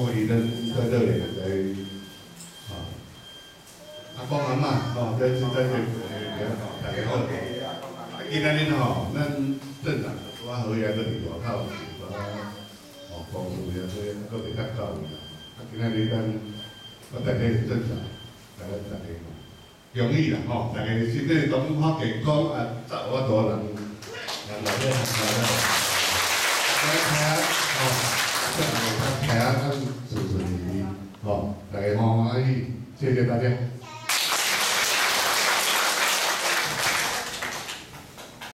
咱在这里来，啊，阿公阿嬷吼，在在在大家好，啊，今仔日吼，咱镇长我好爷搁伫外口，是讲哦，公务员所以搁袂较到位啦。啊，今仔日咱我大家镇长，大家大家容易啦吼，大家身体拢好健康啊，走我大人，人来咧，来咧，来听吼。王阿姨谢谢大家